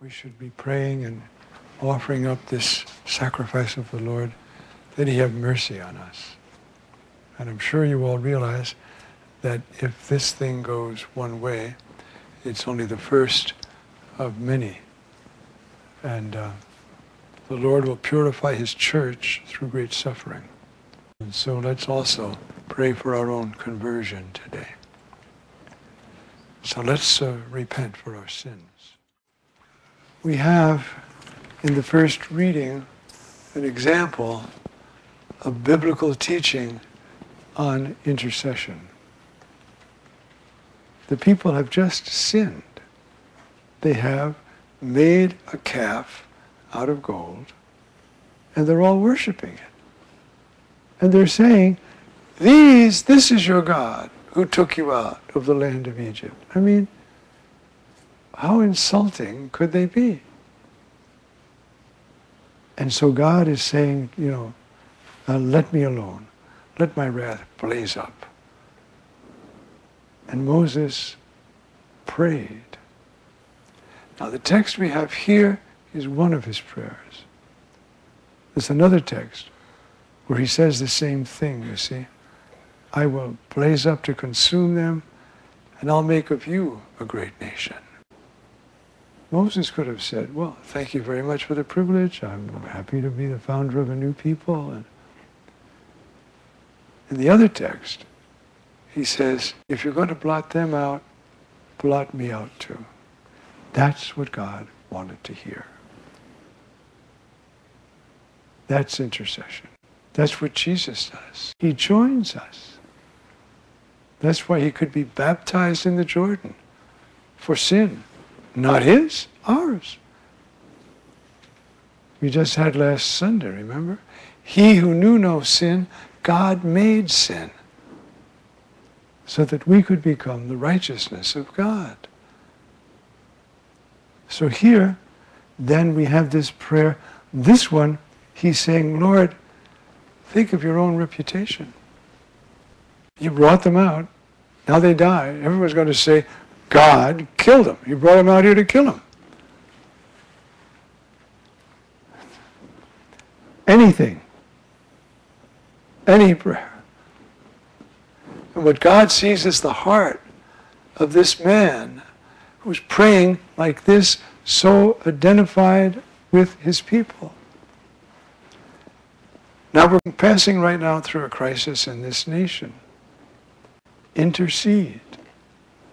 we should be praying and offering up this sacrifice of the Lord that He have mercy on us. And I'm sure you all realize that if this thing goes one way, it's only the first of many. And uh, the Lord will purify His church through great suffering. And so let's also pray for our own conversion today. So let's uh, repent for our sins. We have in the first reading an example of biblical teaching on intercession. The people have just sinned. They have made a calf out of gold, and they're all worshiping it. And they're saying, These, this is your God who took you out of the land of Egypt. I mean, how insulting could they be? And so God is saying, you know, uh, let me alone. Let my wrath blaze up. And Moses prayed. Now the text we have here is one of his prayers. There's another text where he says the same thing, you see. I will blaze up to consume them, and I'll make of you a great nation. Moses could have said, well, thank you very much for the privilege. I'm happy to be the founder of a new people. And in the other text, he says, if you're going to blot them out, blot me out too. That's what God wanted to hear. That's intercession. That's what Jesus does. He joins us. That's why he could be baptized in the Jordan for sin. Not his, ours. We just had last Sunday, remember? He who knew no sin, God made sin so that we could become the righteousness of God. So here, then we have this prayer. This one, he's saying, Lord, think of your own reputation. You brought them out. Now they die. Everyone's going to say, God killed him. He brought him out here to kill him. Anything. Any prayer. And what God sees is the heart of this man who's praying like this, so identified with his people. Now we're passing right now through a crisis in this nation. Intercede.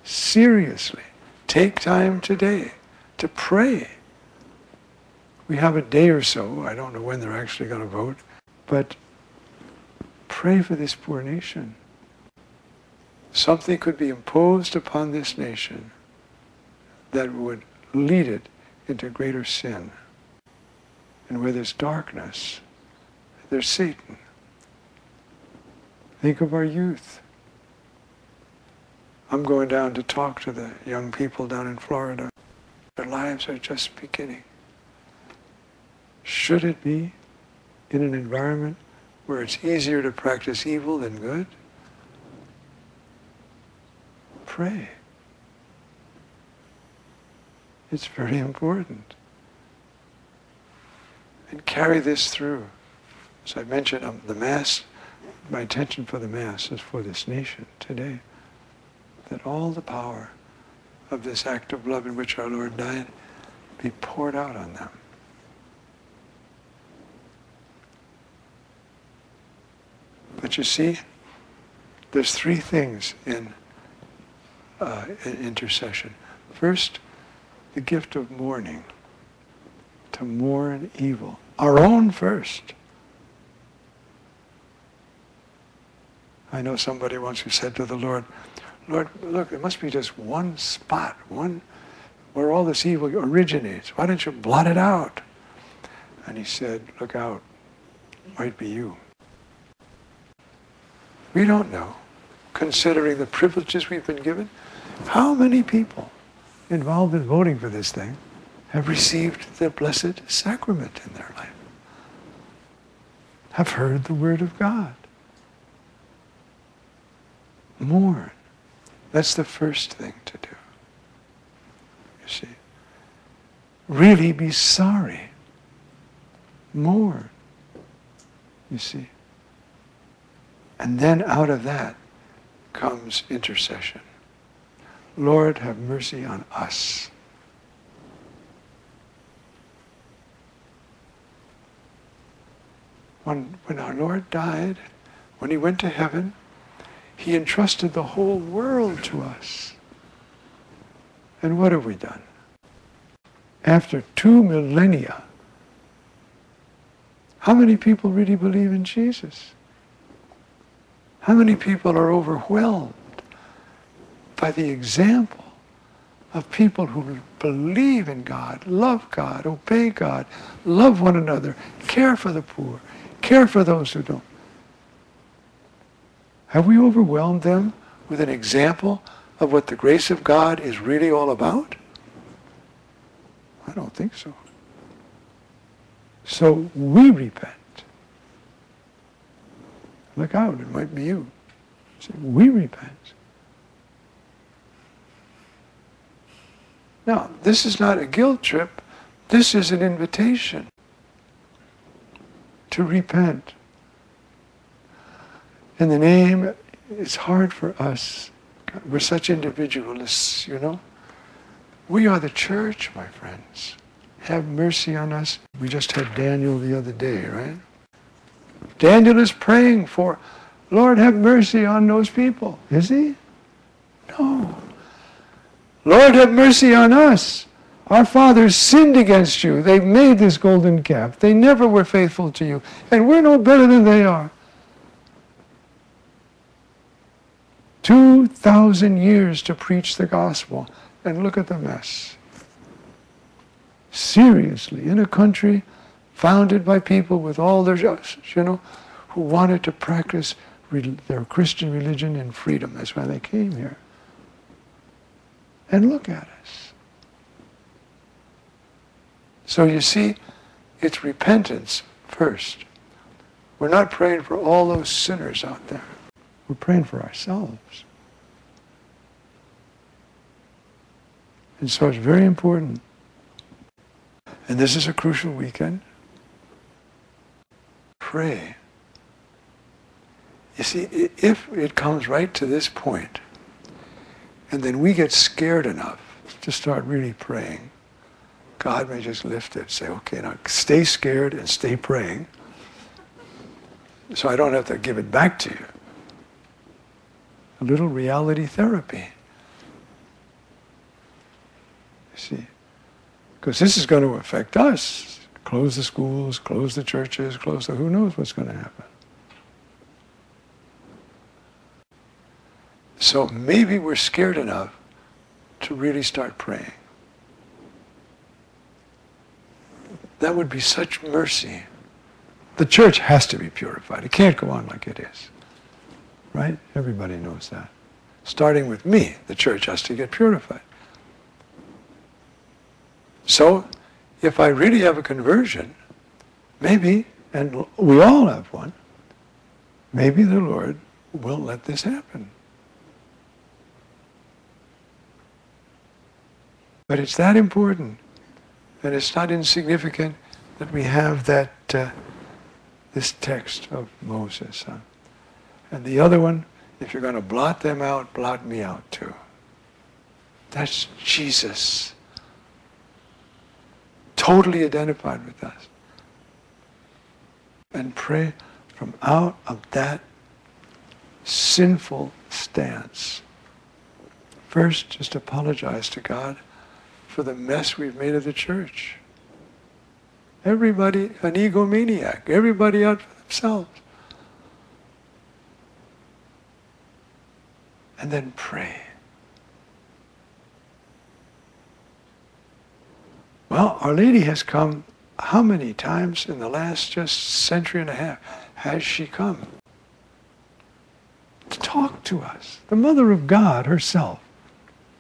Seriously. Take time today to pray. We have a day or so. I don't know when they're actually going to vote. But pray for this poor nation. Something could be imposed upon this nation that would lead it into greater sin. And where there's darkness, there's Satan. Think of our youth. I'm going down to talk to the young people down in Florida. Their lives are just beginning. Should it be in an environment where it's easier to practice evil than good? Pray. It's very important. And carry this through. As I mentioned, um, the Mass, my intention for the Mass is for this nation today. That all the power of this act of love in which our Lord died be poured out on them. But you see, there's three things in, uh, in intercession. First, the gift of mourning, to mourn evil. Our own first. I know somebody once who said to the Lord, Lord, look, there must be just one spot, one where all this evil originates. Why don't you blot it out? And he said, look out, might be you. We don't know, considering the privileges we've been given, how many people involved in voting for this thing have received the blessed sacrament in their life, have heard the word of God. Mourn. That's the first thing to do. You see. really be sorry. More. You see. And then out of that comes intercession. Lord, have mercy on us. When, when our Lord died, when he went to heaven, he entrusted the whole world to us. And what have we done? After two millennia, how many people really believe in Jesus? How many people are overwhelmed by the example of people who believe in God, love God, obey God, love one another, care for the poor, care for those who don't? Have we overwhelmed them with an example of what the grace of God is really all about? I don't think so. So we repent. Look out, it might be you. We repent. Now, this is not a guilt trip. This is an invitation to repent in the name, it's hard for us. We're such individualists, you know. We are the church, my friends. Have mercy on us. We just had Daniel the other day, right? Daniel is praying for, Lord, have mercy on those people. Is he? No. Lord, have mercy on us. Our fathers sinned against you. They've made this golden calf. They never were faithful to you. And we're no better than they are. 2,000 years to preach the gospel. And look at the mess. Seriously, in a country founded by people with all their, you know, who wanted to practice their Christian religion in freedom. That's why they came here. And look at us. So you see, it's repentance first. We're not praying for all those sinners out there. We're praying for ourselves. And so it's very important. And this is a crucial weekend. Pray. You see, if it comes right to this point, and then we get scared enough to start really praying, God may just lift it, say, okay, now stay scared and stay praying, so I don't have to give it back to you a little reality therapy. You see? Because this is going to affect us. Close the schools, close the churches, close the, who knows what's going to happen. So maybe we're scared enough to really start praying. That would be such mercy. The church has to be purified. It can't go on like it is. Right? Everybody knows that. Starting with me, the church has to get purified. So, if I really have a conversion, maybe, and we all have one, maybe the Lord will let this happen. But it's that important, and it's not insignificant that we have that uh, this text of Moses. Huh? And the other one, if you're going to blot them out, blot me out too. That's Jesus. Totally identified with us. And pray from out of that sinful stance. First, just apologize to God for the mess we've made of the church. Everybody an egomaniac, everybody out for themselves. and then pray. Well, Our Lady has come how many times in the last just century and a half has she come? To talk to us. The Mother of God herself.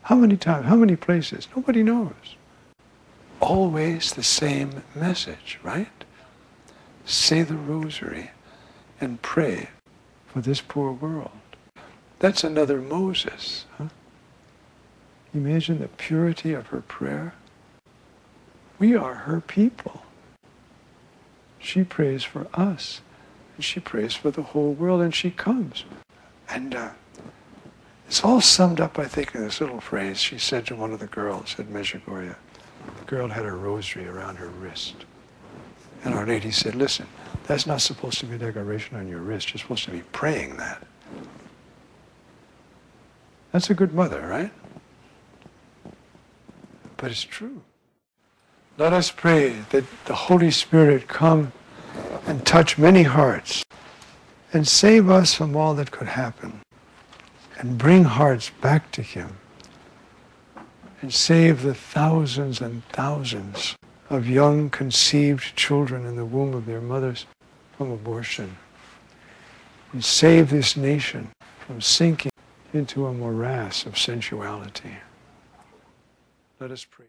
How many times? How many places? Nobody knows. Always the same message, right? Say the rosary and pray for this poor world. That's another Moses. Huh? Imagine the purity of her prayer. We are her people. She prays for us. And she prays for the whole world, and she comes. And uh, it's all summed up, I think, in this little phrase she said to one of the girls at Medjugorje. The girl had her rosary around her wrist. And Our Lady said, listen, that's not supposed to be a decoration on your wrist. You're supposed to be praying that. That's a good mother, right? But it's true. Let us pray that the Holy Spirit come and touch many hearts and save us from all that could happen and bring hearts back to Him and save the thousands and thousands of young conceived children in the womb of their mothers from abortion and save this nation from sinking into a morass of sensuality. Let us pray.